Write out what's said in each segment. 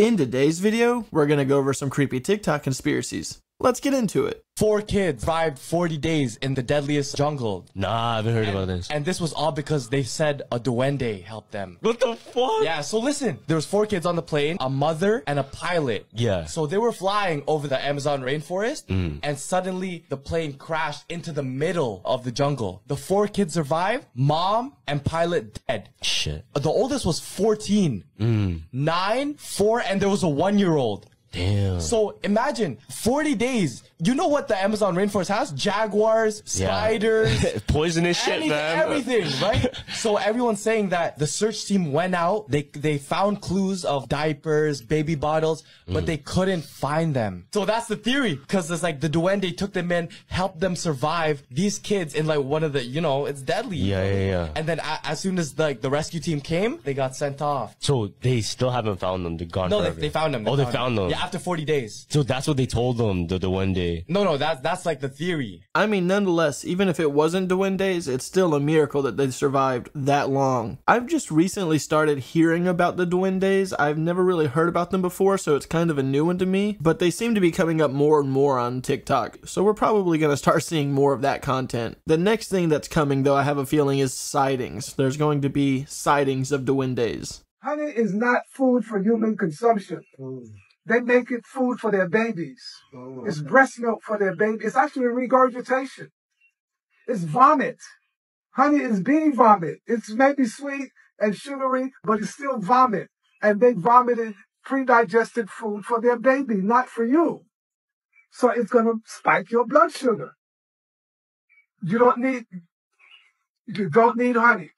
In today's video, we're gonna go over some creepy TikTok conspiracies. Let's get into it. Four kids survived 40 days in the deadliest jungle. Nah, I haven't heard about this. And this was all because they said a duende helped them. What the fuck? Yeah, so listen. There was four kids on the plane, a mother and a pilot. Yeah. So they were flying over the Amazon rainforest mm. and suddenly the plane crashed into the middle of the jungle. The four kids survived, mom and pilot dead. Shit. The oldest was 14. Mm. Nine, four, and there was a one year old. Damn. So imagine 40 days. You know what the Amazon rainforest has? Jaguars, Yeah. spiders, Poisonous shit, man. everything, right? so everyone's saying that the search team went out. They they found clues of diapers, baby bottles, Mm. but they couldn't find them. So that's the theory, because it's like the duende took them in, helped them survive. These kids in like one of the, you know, it's deadly. Yeah, yeah, yeah. And then as soon as like the rescue team came, they got sent off. So they still haven't found them. They're gone No, they, they found them. oh, they found them. Yeah, after 40 days. So that's what they told them the, the duende. No, no, that's that's like the theory. I mean, nonetheless, even if it wasn't duendes, it's still a miracle that they survived that long. I've just recently started hearing about the duendes. I've never really heard about them before, so it's kind of a new one to me, but they seem to be coming up more and more on TikTok, so we're probably going to start seeing more of that content. The next thing that's coming, though, I have a feeling is sightings. There's going to be sightings of duendes. Honey is not food for human consumption. They make it food for their babies. Oh. It's breast milk for their baby. It's actually regurgitation. It's vomit. Honey is bee vomit. It's maybe sweet and sugary, but it's still vomit. And they vomited pre-digested food for their baby, not for you. So it's going to spike your blood sugar. You don't need, you don't need honey.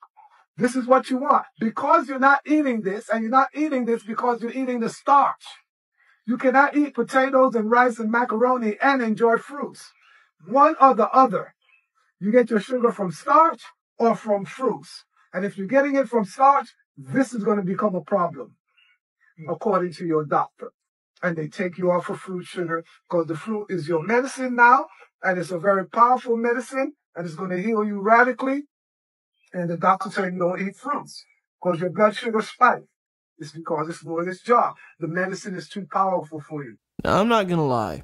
This is what you want. Because you're not eating this, and you're not eating this because you're eating the starch. You cannot eat potatoes and rice and macaroni and enjoy fruits. One or the other. You get your sugar from starch or from fruits. And if you're getting it from starch, this is going to become a problem, hmm. according to your doctor. And they take you off of fruit sugar because the fruit is your medicine now, and it's a very powerful medicine, and it's going to heal you radically and the doctor said you don't eat fruits because your blood sugar spikes. It's because it's doing this job. The medicine is too powerful for you. Now, I'm not gonna lie.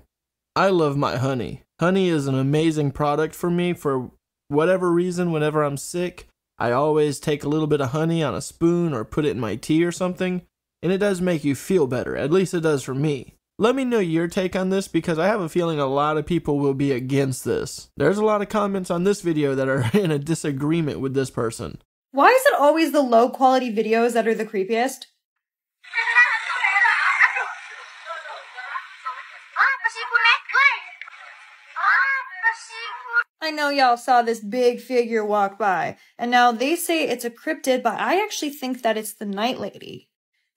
I love my honey. Honey is an amazing product for me for whatever reason. Whenever I'm sick, I always take a little bit of honey on a spoon or put it in my tea or something, and it does make you feel better. At least it does for me. Let me know your take on this because I have a feeling a lot of people will be against this. There's a lot of comments on this video that are in a disagreement with this person. Why is it always the low quality videos that are the creepiest? I know y'all saw this big figure walk by, and now they say it's a cryptid, but I actually think that it's the Night Lady.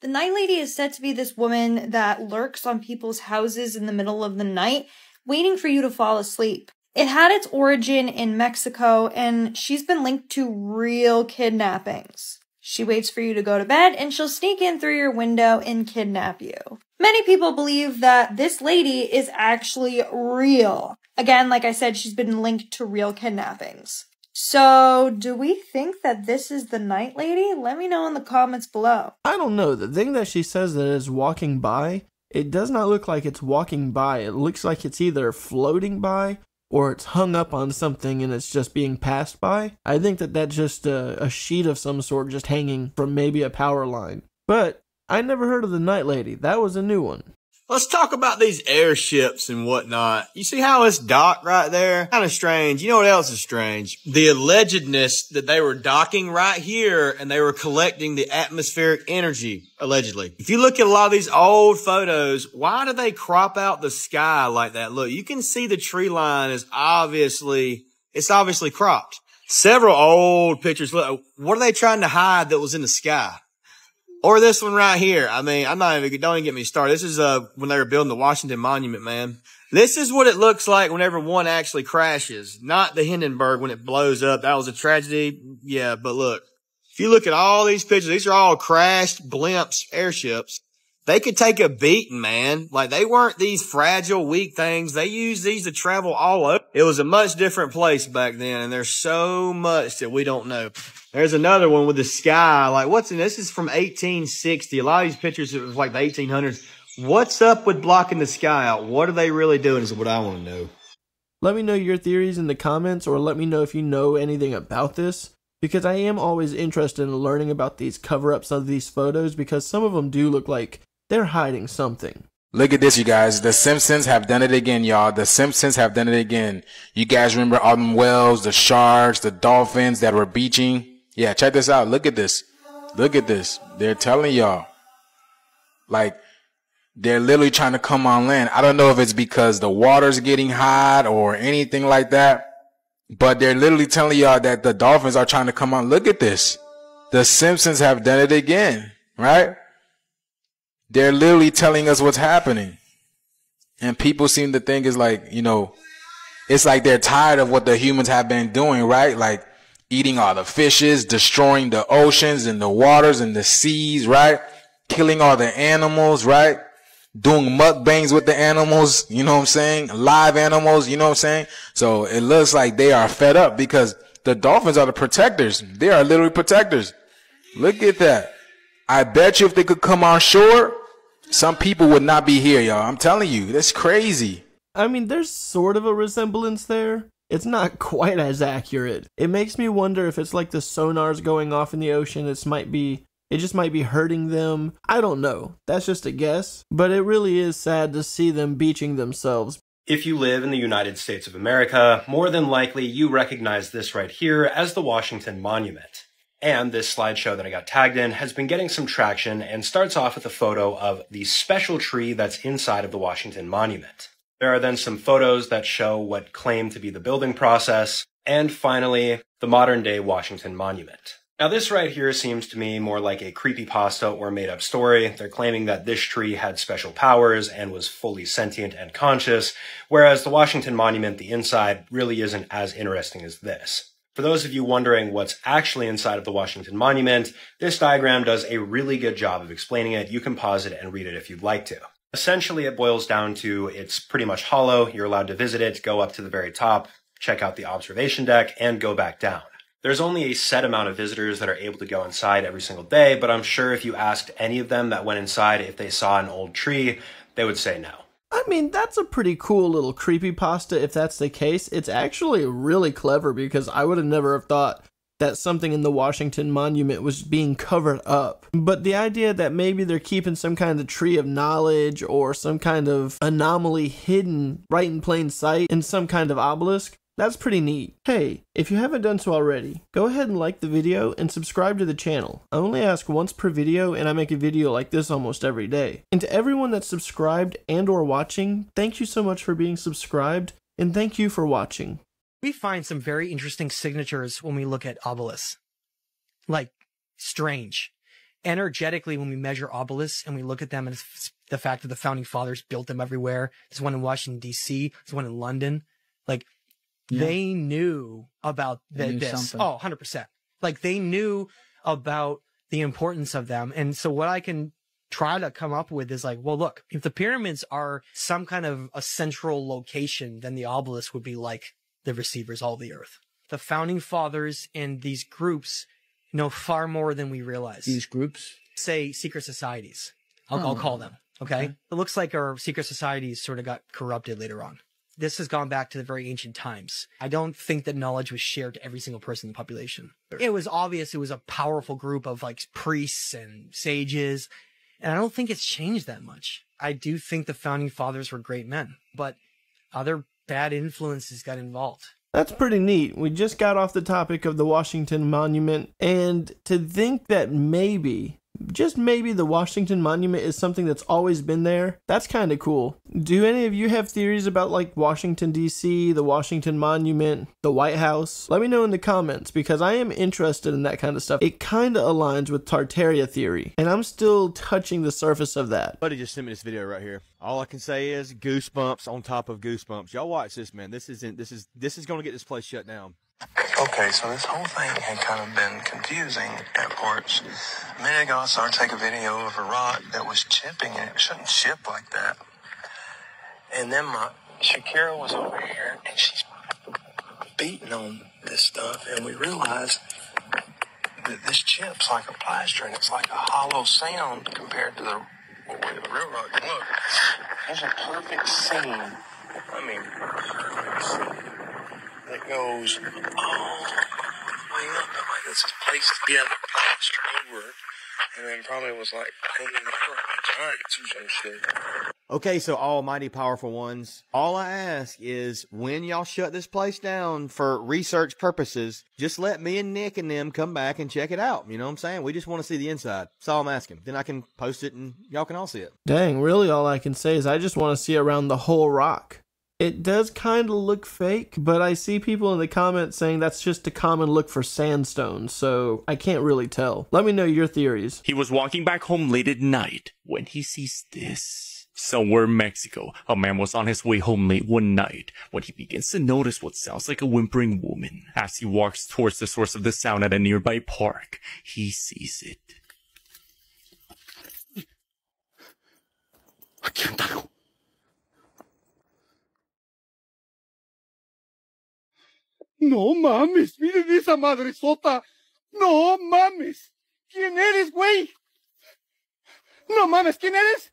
The Night Lady is said to be this woman that lurks on people's houses in the middle of the night, waiting for you to fall asleep. It had its origin in Mexico, and she's been linked to real kidnappings. She waits for you to go to bed, and she'll sneak in through your window and kidnap you. Many people believe that this lady is actually real. Again, like I said, she's been linked to real kidnappings. So, do we think that this is the Night Lady? Let me know in the comments below. I don't know. The thing that she says that is walking by, it does not look like it's walking by. It looks like it's either floating by or it's hung up on something and it's just being passed by. I think that that's just a, a sheet of some sort just hanging from maybe a power line. But I never heard of the Night Lady. That was a new one. Let's talk about these airships and whatnot. You see how it's docked right there? Kind of strange. You know what else is strange? The allegedness that they were docking right here and they were collecting the atmospheric energy, allegedly. If you look at a lot of these old photos, why do they crop out the sky like that? Look, you can see the tree line is obviously, it's obviously cropped. Several old pictures. Look, what are they trying to hide that was in the sky? Or this one right here. I mean, I'm not even, don't even get me started. This is, uh, when they were building the Washington Monument, man. This is what it looks like whenever one actually crashes, not the Hindenburg when it blows up. That was a tragedy. Yeah, but look, if you look at all these pictures, these are all crashed blimps, airships. They could take a beating, man. Like they weren't these fragile, weak things. They used these to travel all over. It was a much different place back then, and there's so much that we don't know. There's another one with the sky. Like what's in this is from 1860. A lot of these pictures it was like the 1800s. What's up with blocking the sky out? What are they really doing? Is what I want to know. Let me know your theories in the comments, or let me know if you know anything about this because I am always interested in learning about these cover ups of these photos because some of them do look like they're hiding something. Look at this, you guys. The Simpsons have done it again, y'all. The Simpsons have done it again. You guys remember them whales, the sharks, the dolphins that were beaching? Yeah, check this out. Look at this. Look at this. They're telling y'all. Like, they're literally trying to come on land. I don't know if it's because the water's getting hot or anything like that. But they're literally telling y'all that the Dolphins are trying to come on. Look at this. The Simpsons have done it again, right? They're literally telling us what's happening. And people seem to think it's like, you know, it's like they're tired of what the humans have been doing, right? Like eating all the fishes, destroying the oceans and the waters and the seas, right? Killing all the animals, right? doing mukbangs with the animals, you know what I'm saying? Live animals, you know what I'm saying? So it looks like they are fed up because the dolphins are the protectors. They are literally protectors. Look at that. I bet you if they could come on shore, some people would not be here, y'all. I'm telling you, that's crazy. I mean, there's sort of a resemblance there. It's not quite as accurate. It makes me wonder if it's like the sonars going off in the ocean. This might be it just might be hurting them. I don't know. That's just a guess. But it really is sad to see them beaching themselves. If you live in the United States of America, more than likely you recognize this right here as the Washington Monument. And this slideshow that I got tagged in has been getting some traction and starts off with a photo of the special tree that's inside of the Washington Monument. There are then some photos that show what claim to be the building process, and finally, the modern day Washington Monument. Now this right here seems to me more like a creepy pasta or made up story. They're claiming that this tree had special powers and was fully sentient and conscious, whereas the Washington Monument, the inside, really isn't as interesting as this. For those of you wondering what's actually inside of the Washington Monument, this diagram does a really good job of explaining it. You can pause it and read it if you'd like to. Essentially, it boils down to it's pretty much hollow. You're allowed to visit it, go up to the very top, check out the observation deck, and go back down. There's only a set amount of visitors that are able to go inside every single day, but I'm sure if you asked any of them that went inside if they saw an old tree, they would say no. I mean, that's a pretty cool little creepy pasta if that's the case. It's actually really clever because I would have never have thought that something in the Washington Monument was being covered up. But the idea that maybe they're keeping some kind of tree of knowledge or some kind of anomaly hidden right in plain sight in some kind of obelisk, that's pretty neat. Hey, if you haven't done so already, go ahead and like the video and subscribe to the channel. I only ask once per video and I make a video like this almost every day. And to everyone that's subscribed and or watching, thank you so much for being subscribed and thank you for watching. We find some very interesting signatures when we look at obelisks. Like, strange. Energetically, when we measure obelisks and we look at them and the fact that the founding fathers built them everywhere, there's one in Washington, D.C., there's one in London. Like, yeah. they knew about the, knew this. Something. Oh, 100%. Like they knew about the importance of them. And so what I can try to come up with is like, well, look, if the pyramids are some kind of a central location, then the obelisk would be like the receivers all the earth. The founding fathers and these groups know far more than we realize. These groups? Say secret societies. I'll, oh. I'll call them. Okay? okay? It looks like our secret societies sort of got corrupted later on this has gone back to the very ancient times. I don't think that knowledge was shared to every single person in the population. It was obvious it was a powerful group of like priests and sages, and I don't think it's changed that much. I do think the founding fathers were great men, but other bad influences got involved. That's pretty neat. We just got off the topic of the Washington Monument, and to think that maybe just maybe the Washington Monument is something that's always been there. That's kind of cool. Do any of you have theories about like Washington, D.C., the Washington Monument, the White House? Let me know in the comments because I am interested in that kind of stuff. It kind of aligns with Tartaria theory, and I'm still touching the surface of that. Buddy just sent me this video right here. All I can say is goosebumps on top of goosebumps. Y'all watch this, man. This isn't. This is. This is to get this place shut down. Okay, so this whole thing had kind of been confusing at parts. A minute ago, take a video of a rock that was chipping, and it shouldn't chip like that. And then my Shakira was over here, and she's beating on this stuff, and we realized that this chip's like a plaster, and it's like a hollow sound compared to the, the real rock. Look, there's a perfect scene. I mean, that goes all the way up. I'm like, this is placed together, plastered over, and then probably was like painted over by giants or some shit. Okay, so almighty powerful ones, all I ask is when y'all shut this place down for research purposes, just let me and Nick and them come back and check it out. You know what I'm saying? We just want to see the inside. That's all I'm asking. Then I can post it and y'all can all see it. Dang, really all I can say is I just want to see around the whole rock. It does kind of look fake, but I see people in the comments saying that's just a common look for sandstone, so I can't really tell. Let me know your theories. He was walking back home late at night when he sees this. Somewhere in Mexico, a man was on his way home late one night when he begins to notice what sounds like a whimpering woman. As he walks towards the source of the sound at a nearby park, he sees it. No mames, miren esa madresota. No mames. ¿Quién eres, güey? No mames, ¿quién eres?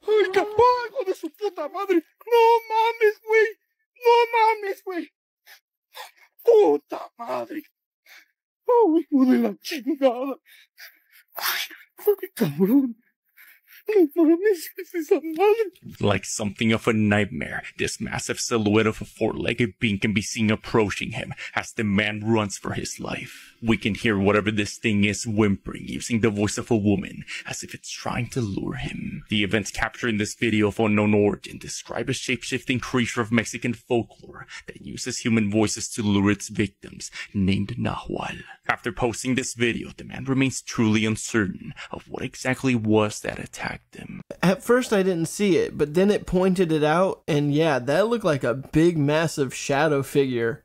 Ay, capaz, de su puta madre. No mames, güey. No mames, güey. Puta madre. Oh, hijo de la chingada. Ay, cabrón. Like something of a nightmare, this massive silhouette of a four-legged being can be seen approaching him as the man runs for his life. We can hear whatever this thing is whimpering using the voice of a woman as if it's trying to lure him. The events captured in this video of unknown origin describe a shape-shifting creature of Mexican folklore that uses human voices to lure its victims, named Nahual. After posting this video, the man remains truly uncertain of what exactly was that attacked. At first I didn't see it, but then it pointed it out, and yeah, that looked like a big, massive shadow figure.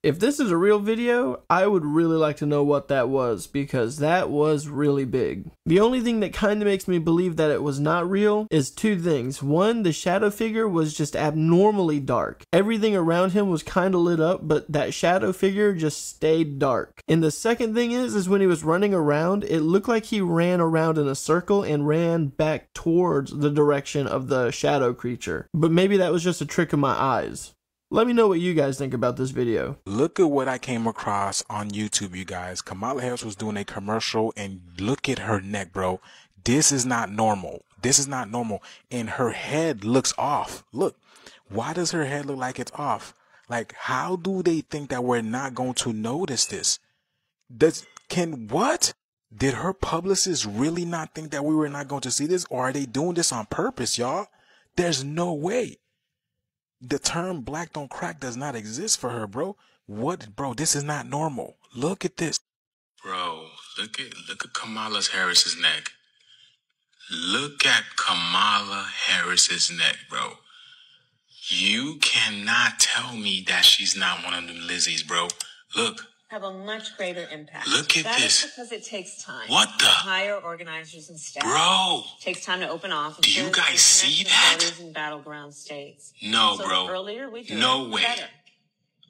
If this is a real video, I would really like to know what that was because that was really big. The only thing that kind of makes me believe that it was not real is two things. One, the shadow figure was just abnormally dark. Everything around him was kind of lit up, but that shadow figure just stayed dark. And the second thing is is when he was running around, it looked like he ran around in a circle and ran back towards the direction of the shadow creature. But maybe that was just a trick of my eyes. Let me know what you guys think about this video. Look at what I came across on YouTube, you guys. Kamala Harris was doing a commercial and look at her neck, bro. This is not normal. This is not normal. And her head looks off. Look, why does her head look like it's off? Like, how do they think that we're not going to notice this? Does, can, what? Did her publicist really not think that we were not going to see this? Or are they doing this on purpose, y'all? There's no way the term black don't crack does not exist for her, bro. What, bro? This is not normal. Look at this. Bro, look at look at Kamala Harris's neck. Look at Kamala Harris's neck, bro. You cannot tell me that she's not one of them Lizzies, bro. Look, have a much greater impact. Look at That is this. because it takes time. What the- To hire organizers and staff. Bro. It takes time to open offices. Do you guys see with that? voters in battleground states. No, So bro. Earlier we do No it, way. better.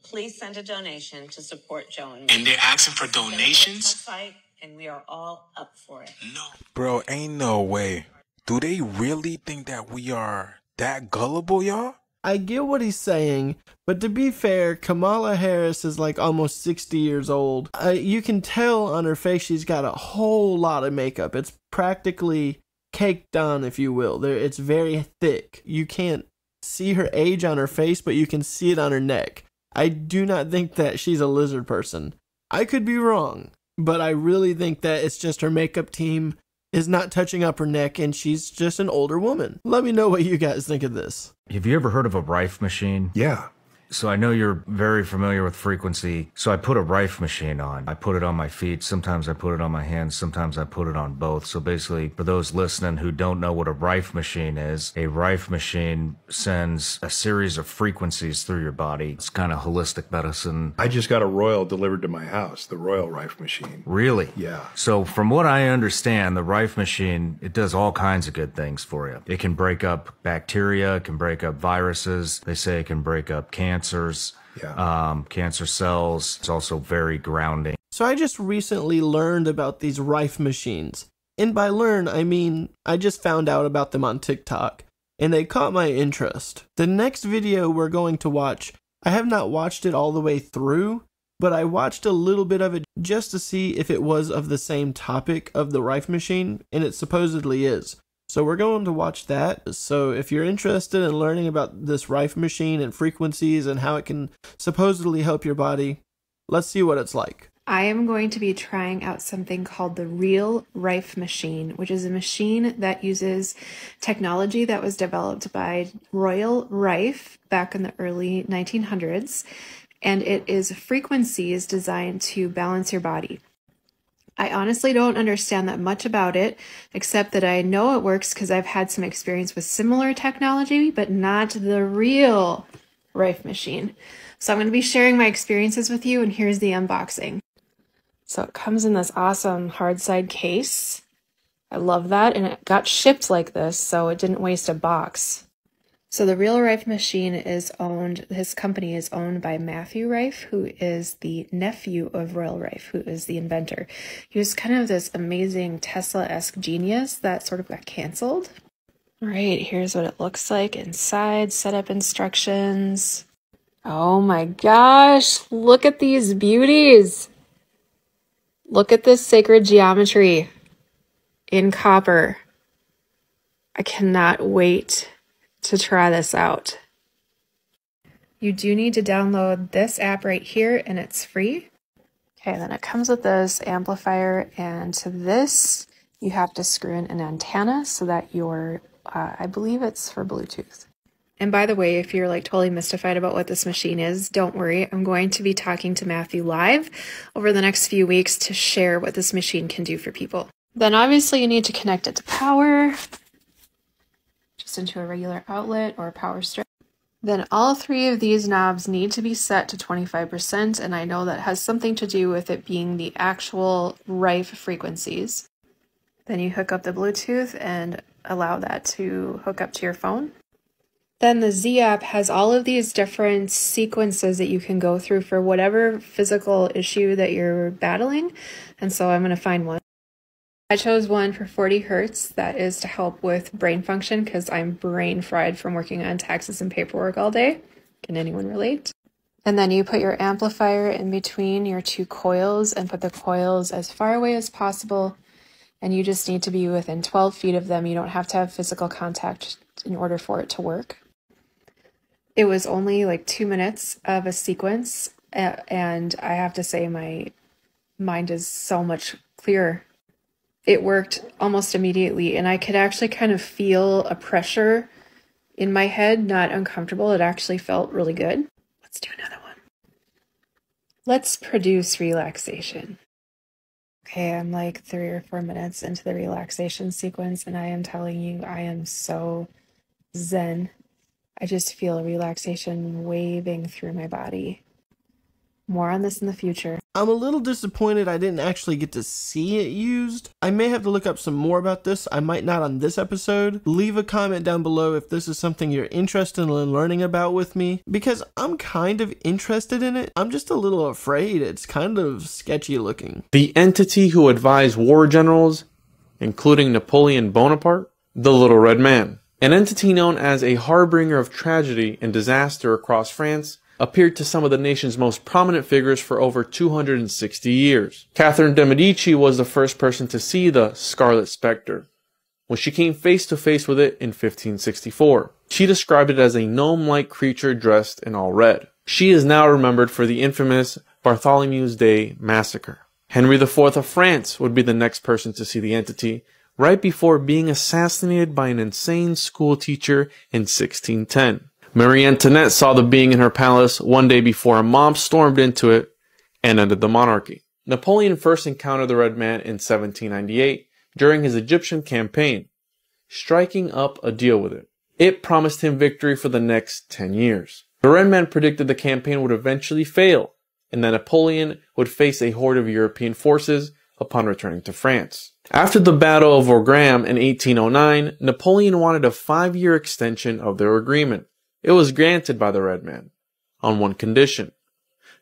Please send a donation to support Joe and me. And they're asking for It's gonna be a donations? fight, and we are all up for it. No. Bro, ain't no way. Do they really think that we are that gullible, y'all? I get what he's saying, but to be fair, Kamala Harris is like almost 60 years old. Uh, you can tell on her face she's got a whole lot of makeup. It's practically caked on, if you will. There, it's very thick. You can't see her age on her face, but you can see it on her neck. I do not think that she's a lizard person. I could be wrong, but I really think that it's just her makeup team is not touching up her neck and she's just an older woman. Let me know what you guys think of this. Have you ever heard of a Rife machine? Yeah. So I know you're very familiar with frequency. So I put a Rife machine on. I put it on my feet. Sometimes I put it on my hands. Sometimes I put it on both. So basically, for those listening who don't know what a Rife machine is, a Rife machine sends a series of frequencies through your body. It's kind of holistic medicine. I just got a Royal delivered to my house, the Royal Rife machine. Really? Yeah. So from what I understand, the Rife machine, it does all kinds of good things for you. It can break up bacteria, it can break up viruses. They say it can break up cancers, um, cancer cells. It's also very grounding. So I just recently learned about these Rife machines. And by learn, I mean I just found out about them on TikTok, and they caught my interest. The next video we're going to watch, I have not watched it all the way through, but I watched a little bit of it just to see if it was of the same topic of the Rife machine, and it supposedly is. So we're going to watch that. So if you're interested in learning about this Rife machine and frequencies and how it can supposedly help your body, let's see what it's like. I am going to be trying out something called the Real Rife machine, which is a machine that uses technology that was developed by Royal Rife back in the early 1900s. And it is frequencies designed to balance your body. I honestly don't understand that much about it, except that I know it works because I've had some experience with similar technology, but not the real Rife machine. So I'm going to be sharing my experiences with you, and here's the unboxing. So it comes in this awesome hard side case. I love that, and it got shipped like this, so it didn't waste a box. So the Real Rife machine is owned, his company is owned by Matthew Rife, who is the nephew of Royal Rife, who is the inventor. He was kind of this amazing Tesla-esque genius that sort of got canceled. All right, here's what it looks like inside, setup instructions. Oh my gosh, look at these beauties. Look at this sacred geometry in copper. I cannot wait to try this out. You do need to download this app right here and it's free. Okay, then it comes with this amplifier and to this you have to screw in an antenna so that your, uh, I believe it's for Bluetooth. And by the way, if you're like totally mystified about what this machine is, don't worry. I'm going to be talking to Matthew live over the next few weeks to share what this machine can do for people. Then obviously you need to connect it to power, just into a regular outlet or a power strip. Then all three of these knobs need to be set to 25%, and I know that has something to do with it being the actual Rife frequencies. Then you hook up the Bluetooth and allow that to hook up to your phone. Then the Z app has all of these different sequences that you can go through for whatever physical issue that you're battling. And so I'm going to find one. I chose one for 40 hertz that is to help with brain function because I'm brain fried from working on taxes and paperwork all day. Can anyone relate? And then you put your amplifier in between your two coils and put the coils as far away as possible. And you just need to be within 12 feet of them. You don't have to have physical contact in order for it to work. It was only like two minutes of a sequence, and I have to say, my mind is so much clearer. It worked almost immediately, and I could actually kind of feel a pressure in my head, not uncomfortable. It actually felt really good. Let's do another one. Let's produce relaxation. Okay, I'm like three or four minutes into the relaxation sequence, and I am telling you, I am so zen. I just feel relaxation waving through my body. More on this in the future. I'm a little disappointed I didn't actually get to see it used. I may have to look up some more about this. I might not on this episode. Leave a comment down below if this is something you're interested in learning about with me because I'm kind of interested in it. I'm just a little afraid. It's kind of sketchy looking. The entity who advised war generals, including Napoleon Bonaparte, the Little Red Man. An entity known as a harbinger of tragedy and disaster across France appeared to some of the nation's most prominent figures for over 260 years. Catherine de' Medici was the first person to see the Scarlet Spectre when she came face to face with it in 1564. She described it as a gnome-like creature dressed in all red. She is now remembered for the infamous Bartholomew's Day massacre. Henry IV of France would be the next person to see the entity, right before being assassinated by an insane school teacher in 1610. Marie Antoinette saw the being in her palace one day before a mob stormed into it and ended the monarchy. Napoleon first encountered the Red Man in 1798 during his Egyptian campaign, striking up a deal with it. It promised him victory for the next 10 years. The Red Man predicted the campaign would eventually fail and that Napoleon would face a horde of European forces upon returning to France. After the Battle of Wagram in 1809, Napoleon wanted a five-year extension of their agreement. It was granted by the Red Man, on one condition.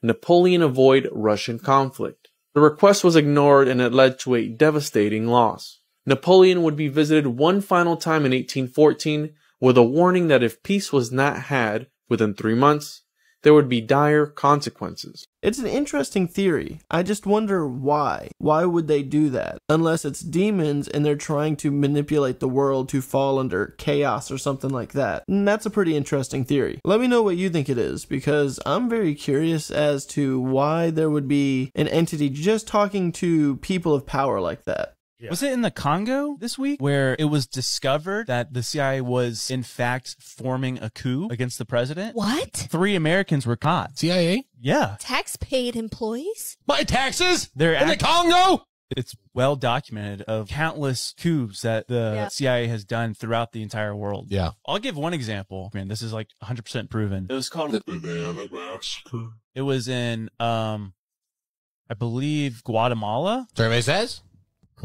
Napoleon avoid Russian conflict. The request was ignored and it led to a devastating loss. Napoleon would be visited one final time in 1814 with a warning that if peace was not had within three months, there would be dire consequences. It's an interesting theory. I just wonder why. Why would they do that? Unless it's demons and they're trying to manipulate the world to fall under chaos or something like that. And that's a pretty interesting theory. Let me know what you think it is because I'm very curious as to why there would be an entity just talking to people of power like that. Was it in the Congo this week where it was discovered that the CIA was in fact forming a coup against the president? What? Three Americans were caught. CIA? Yeah. Tax paid employees? My taxes? They're in the Congo? It's well documented of countless coups that the Yeah. CIA has done throughout the entire world. Yeah. I'll give one example. Man, this is like 100% proven. It was called the Banana Massacre. It was in um I believe Guatemala. Survey says?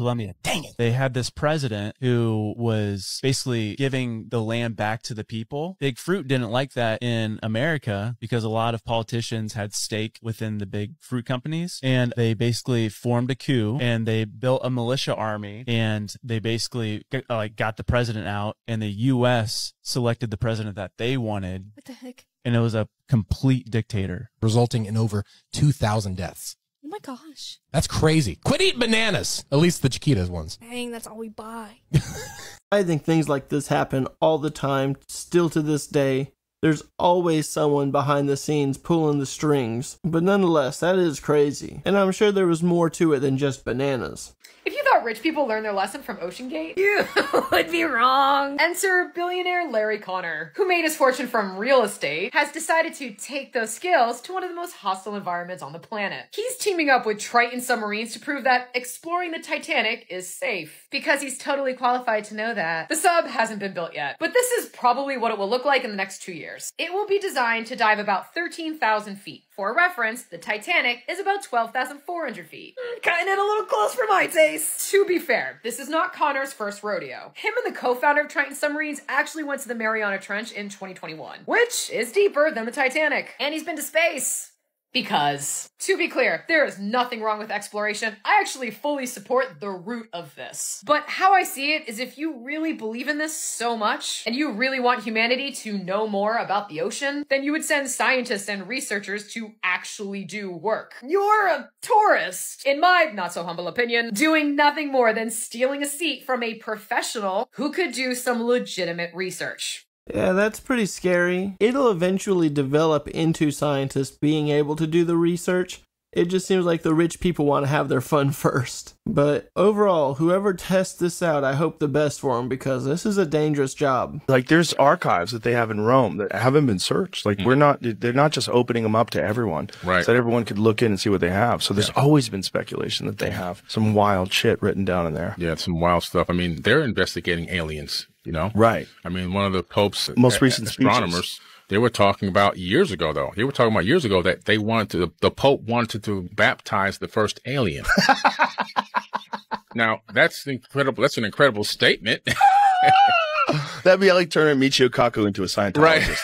Colombia. Dang it. They had this president who was basically giving the land back to the people. Big Fruit didn't like that in America because a lot of politicians had stake within the big fruit companies and they basically formed a coup and they built a militia army and they basically g- uh, like got the president out and the US selected the president that they wanted What the heck? and it was a complete dictator. Resulting in over 2,000 deaths. Oh my gosh. That's crazy. Quit eating bananas. At least the Chiquitas ones. Dang, that's all we buy. I think things like this happen all the time, still to this day. There's always someone behind the scenes pulling the strings. But nonetheless, that is crazy. And I'm sure there was more to it than just bananas. If you thought rich people learn their lesson from OceanGate, you would be wrong. Enter billionaire Larry Connor, who made his fortune from real estate, has decided to take those skills to one of the most hostile environments on the planet. He's teaming up with Triton submarines to prove that exploring the Titanic is safe, because he's totally qualified to know that. The sub hasn't been built yet, but this is probably what it will look like in the next two years. It will be designed to dive about 13,000 feet. For reference, the Titanic is about 12,400 feet. Cutting it a little close for my taste. To be fair, this is not Connor's first rodeo. Him and the co-founder of Triton Submarines actually went to the Mariana Trench in 2021, which is deeper than the Titanic. And he's been to space. Because, to be clear, there is nothing wrong with exploration. I actually fully support the root of this. But how I see it is if you really believe in this so much, and you really want humanity to know more about the ocean, then you would send scientists and researchers to actually do work. You're a tourist, in my not so humble opinion, doing nothing more than stealing a seat from a professional who could do some legitimate research. Yeah, that's pretty scary. It'll eventually develop into scientists being able to do the research. It just seems like the rich people want to have their fun first. But overall, whoever tests this out, I hope the best for them because this is a dangerous job. Like there's archives that they have in Rome that haven't been searched. Like hmm. we're not, they're not just opening them up to everyone. Right. So that everyone could look in and see what they have. So there's always been speculation that they have some wild shit written down in there. Yeah, some wild stuff. I mean, they're investigating aliens, you know? Right. I mean, one of the Pope's Most a- recent astronomers, speeches. they were talking about years ago, though. They were talking about years ago that they wanted to, the Pope wanted to baptize the first alien. now, that's incredible. That's an incredible statement. That'd be like turning Michio Kaku into a Scientologist.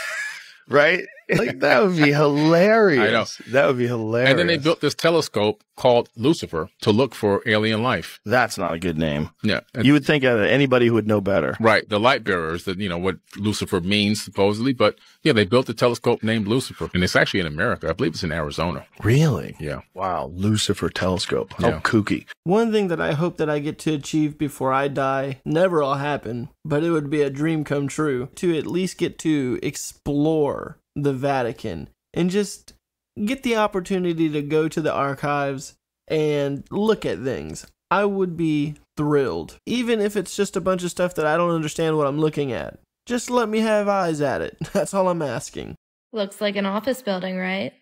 Right. Like that would be hilarious. I know. That would be hilarious. and then they built this telescope called Lucifer to look for alien life. That's not a good name. Yeah. You would think uh, anybody who would know better. Right, the light bearers, that you know what Lucifer means supposedly, but yeah, they built a telescope named Lucifer, and it's actually in America. I believe it's in Arizona. Really? Yeah. Wow. Lucifer telescope. How Yeah. kooky. One thing that I hope that I get to achieve before I die, never will happen, but it would be a dream come true, to at least get to explore the Vatican and just get the opportunity to go to the archives and look at things. I would be thrilled. Even if it's just a bunch of stuff that I don't understand what I'm looking at. Just let me have eyes at it. That's all I'm asking. Looks like an office building, right?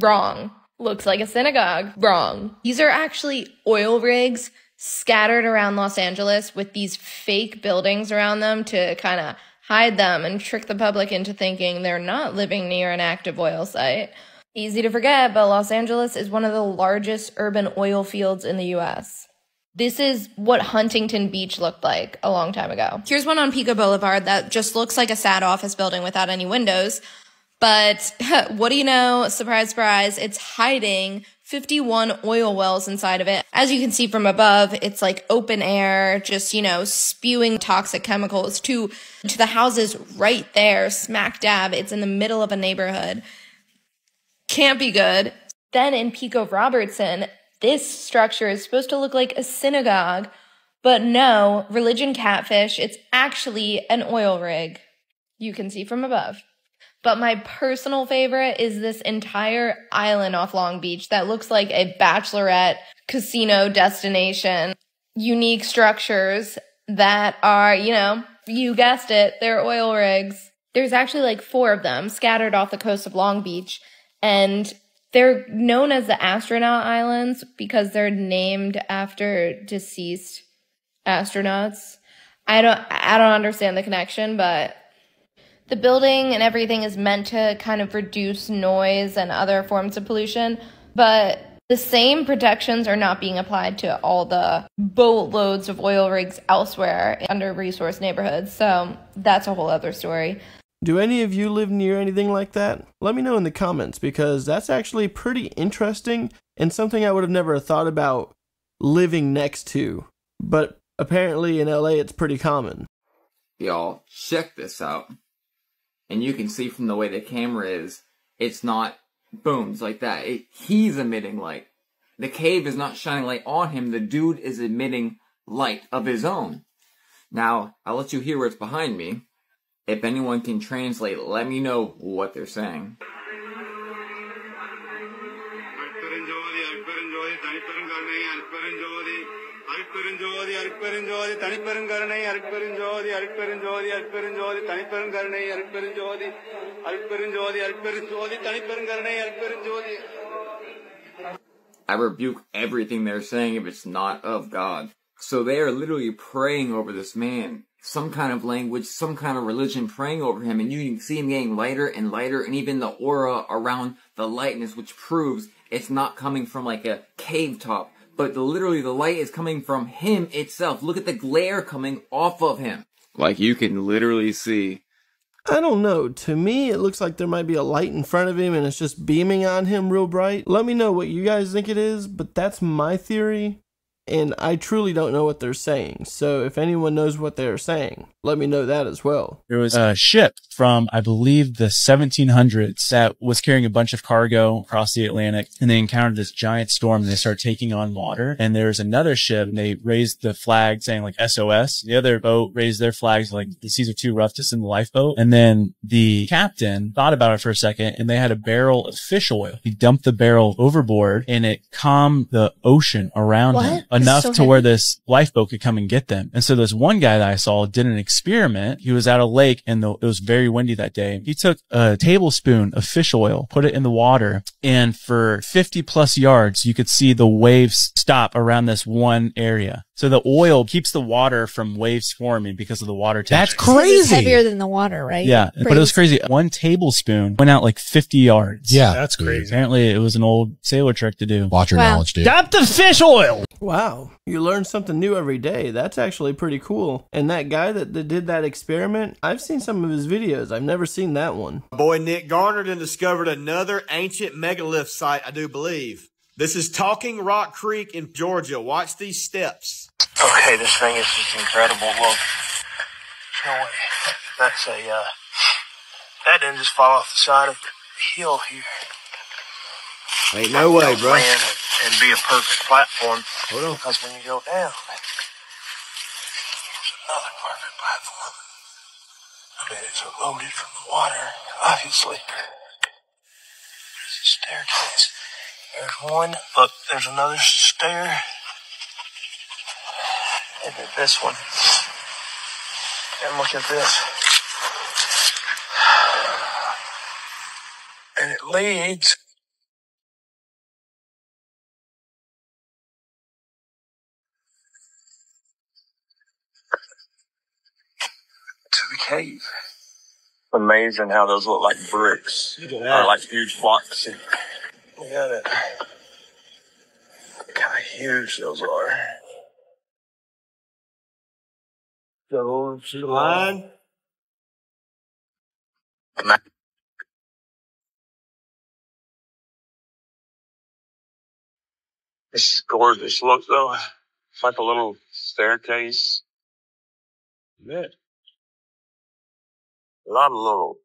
Wrong. Looks like a synagogue. Wrong. These are actually oil rigs scattered around Los Angeles with these fake buildings around them to kind of hide them and trick the public into thinking they're not living near an active oil site. Easy to forget, but Los Angeles is one of the largest urban oil fields in the US. This is what Huntington Beach looked like a long time ago. Here's one on Pico Boulevard that just looks like a sad office building without any windows. But what do you know? Surprise, surprise. It's hiding 51 oil wells inside of it. As you can see from above, it's like open air, just, you know, spewing toxic chemicals to, to the houses right there, smack dab. It's in the middle of a neighborhood. Can't be good. Then in Pico Robertson, this structure is supposed to look like a synagogue, but no, religion catfish. It's actually an oil rig. You can see from above. But my personal favorite is this entire island off Long Beach that looks like a bachelorette casino destination. Unique structures that are, you know, you guessed it, they're oil rigs. There's actually like four of them scattered off the coast of Long Beach. And they're known as the astronaut islands because they're named after deceased astronauts. I don't I don't understand the connection, but the building and everything is meant to kind of reduce noise and other forms of pollution, but the same protections are not being applied to all the boatloads of oil rigs elsewhere under resource neighborhoods. So that's a whole other story. Do any of you live near anything like that? Let me know in the comments because that's actually pretty interesting and something I would have never thought about living next to. But apparently in LA it's pretty common. Y'all, check this out. And you can see from the way the camera is, it's not booms like that. It, he's emitting light. The cave is not shining light on him. The dude is emitting light of his own. Now, I'll let you hear what's behind me. If anyone can translate, let me know what they're saying. Arutperunjothi Arutperunjothi தனிப்பெருங்கருணை Arutperunjothi Arutperunjothi Arutperunjothi தனிப்பெருங்கருணை Arutperunjothi Arutperunjothi Arutperunjothi தனிப்பெருங்கருணை Arutperunjothi I rebuke everything they're saying if it's not of God. So they are literally praying over this man. Some kind of language, some kind of religion praying over him, and you can see him getting lighter and lighter, and even the aura around the lightness, which proves it's not coming from like a cave top, but the, literally the light is coming from him itself. Look at the glare coming off of him. Like you can literally see. I don't know. To me, it looks like there might be a light in front of him and it's just beaming on him real bright. Let me know what you guys think it is, but that's my theory. And I truly don't know what they're saying. So if anyone knows what they're saying, let me know that as well. There was a ship from, I believe, the 1700s that was carrying a bunch of cargo across the Atlantic and they encountered this giant storm and they started taking on water. And there was another ship and they raised the flag saying like SOS. The other boat raised their flags like the seas are too rough to send the lifeboat. And then the captain thought about it for a second and they had a barrel of fish oil. He dumped the barrel overboard and it calmed the ocean around What? him enough so to where this lifeboat could come and get them. And so this one guy that I saw did an experiment. He was at a lake and the, it was very windy that day. He took a tablespoon of fish oil, put it in the water, and for 50 plus yards, you could see the waves stop around this one area. So the oil keeps the water from waves forming because of the water temperature. It's heavier than the water, right? Yeah, but it was crazy. One tablespoon went out like 50 yards. Yeah. That's crazy. Apparently, it was an old sailor trick to do. Watch your Wow. knowledge, dude. Dump the fish oil. Wow, you learn something new every day. That's actually pretty cool. And that guy that, that did that experiment, I've seen some of his videos. I've never seen that one. Boy Nick Garner done discovered another ancient megalith site, I do believe. This is Talking Rock Creek in Georgia. Watch these steps. Okay, this thing is just incredible. Look, no way. That's a, uh, that didn't just fall off the side of the hill here. Ain't no way, bro. and, and be a perfect platform. Hold on. Because when you go down, there's another perfect platform. I mean, it's loaded from the water, obviously. There's a staircase. There's one. Look, there's another stair. And then this one. And look at this. And it leads to the cave. Amazing how those look like bricks. Or like huge blocks. Look at it. Look how huge those are. Those line. It's gorgeous. Look though, it's like a little staircase. Yeah. A lot of little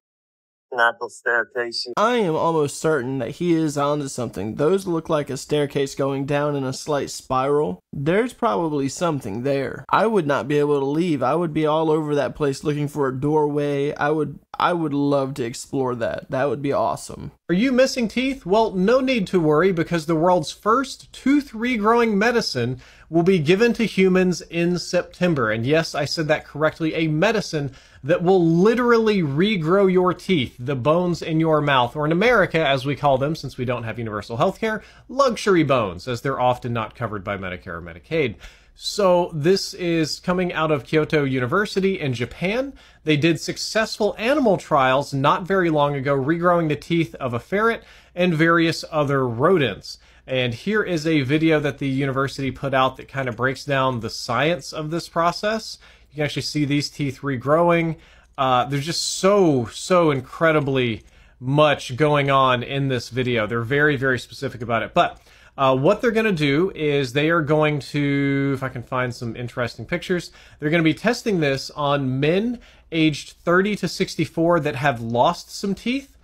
natural staircases. I am almost certain that he is onto something. Those look like a staircase going down in a slight spiral. There's probably something there. I would not be able to leave. I would be all over that place looking for a doorway. I would I would love to explore that. That would be awesome. Are you missing teeth? Well, no need to worry because the world's first tooth regrowing medicine will be given to humans in September. And yes, I said that correctly. A medicine that will literally regrow your teeth, the bones in your mouth, or in America, as we call them, since we don't have universal health care, luxury bones, as they're often not covered by Medicare or Medicaid. So this is coming out of Kyoto University in Japan. They did successful animal trials not very long ago, regrowing the teeth of a ferret and various other rodents. And here is a video that the university put out that kind of breaks down the science of this process. You can actually see these teeth regrowing. Uh, there's just so, so incredibly much going on in this video. They're very, very specific about it. But uh, what they're going to do is they are going to, if I can find some interesting pictures, they're going to be testing this on men aged 30 to 64 that have lost some teeth.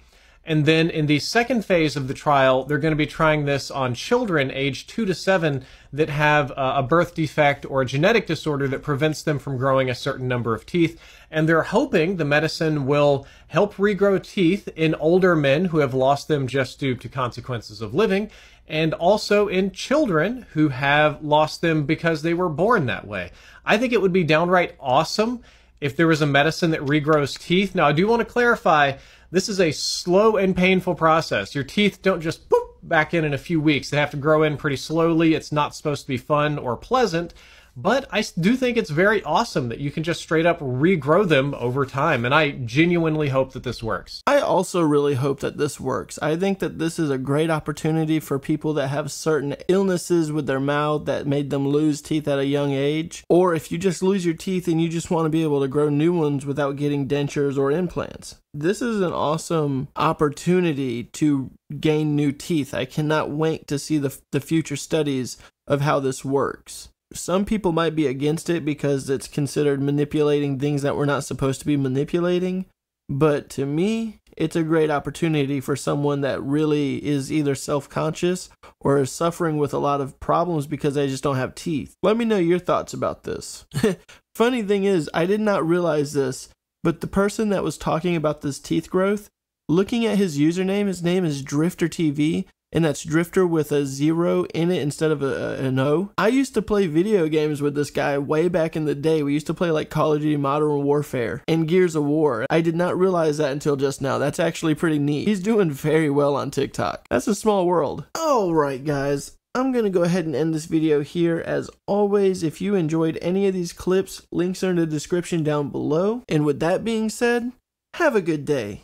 And then in the second phase of the trial, they're going to be trying this on children aged 2 to 7 that have uh, a birth defect or a genetic disorder that prevents them from growing a certain number of teeth. And they're hoping the medicine will help regrow teeth in older men who have lost them just due to consequences of living, and also in children who have lost them because they were born that way. I think it would be downright awesome if there was a medicine that regrows teeth. Now, I do want to clarify this is a slow and painful process. Your teeth don't just boop back in in a few weeks. They have to grow in pretty slowly. It's not supposed to be fun or pleasant. But I do think it's very awesome that you can just straight up regrow them over time. And I genuinely hope that this works. I also really hope that this works. I think that this is a great opportunity for people that have certain illnesses with their mouth that made them lose teeth at a young age. Or if you just lose your teeth and you just want to be able to grow new ones without getting dentures or implants. This is an awesome opportunity to gain new teeth. I cannot wait to see the, the future studies of how this works some people might be against it because it's considered manipulating things that we're not supposed to be manipulating. But to me, it's a great opportunity for someone that really is either self conscious or is suffering with a lot of problems because they just don't have teeth. Let me know your thoughts about this. Funny thing is, I did not realize this, but the person that was talking about this teeth growth, looking at his username, his name is Drifter TV, and that's Drifter with a zero in it instead of a, an O. I used to play video games with this guy way back in the day. We used to play like Call of Duty Modern Warfare and Gears of War. I did not realize that until just now. That's actually pretty neat. He's doing very well on TikTok. That's a small world. Alright, guys. I'm going to go ahead and end this video here. As always, if you enjoyed any of these clips, links are in the description down below. And with that being said, have a good day.